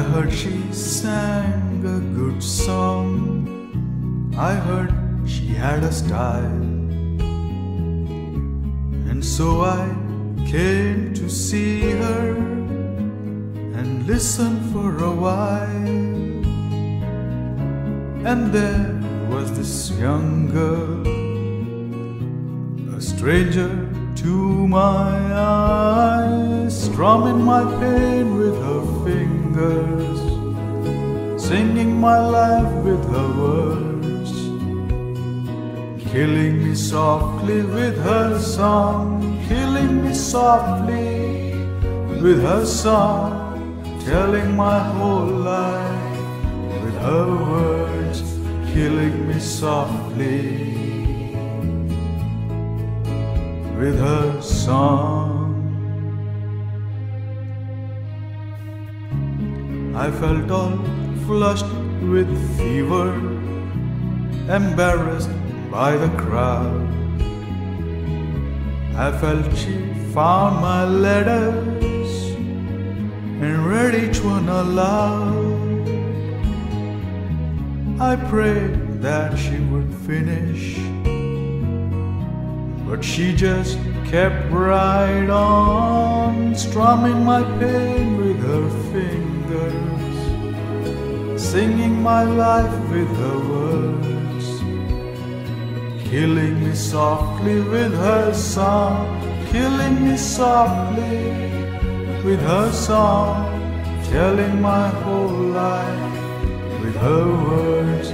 heard she sang a good song. I heard she had a style. And so I came to see her and listen for a while. And there was this young girl, a stranger to my eyes, strumming my pain with her fingers, singing my life with her words, killing me softly with her song, killing me softly with her song, telling my whole life with her words, killing me softly with her song. I felt all flushed with fever, embarrassed by the crowd. I felt she found my letters and read each one aloud. I prayed that she would finish but she just kept right on, strumming my pain with her fingers, singing my life with her words, killing me softly with her song, killing me softly with her song, telling my whole life with her words,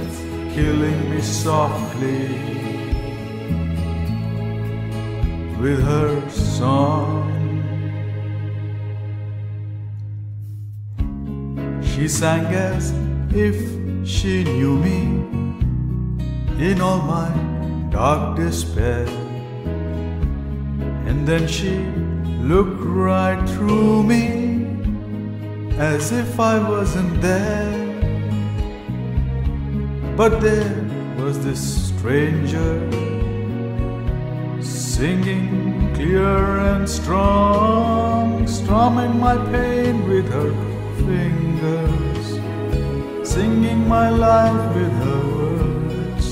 killing me softly with her song. She sang as if she knew me in all my dark despair. And then she looked right through me as if I wasn't there. But there was this stranger singing clear and strong, strumming my pain with her fingers, singing my life with her words,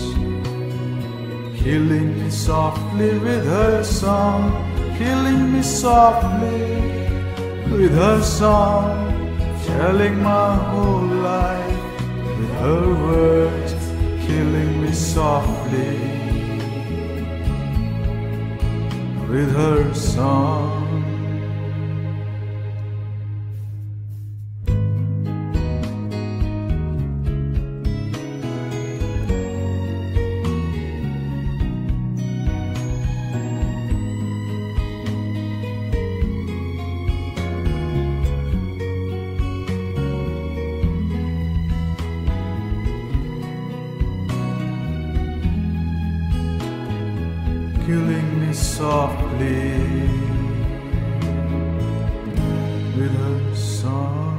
healing me softly with her song, healing me softly with her song, telling my whole life with her words, killing me softly with her song. killing softly with her song.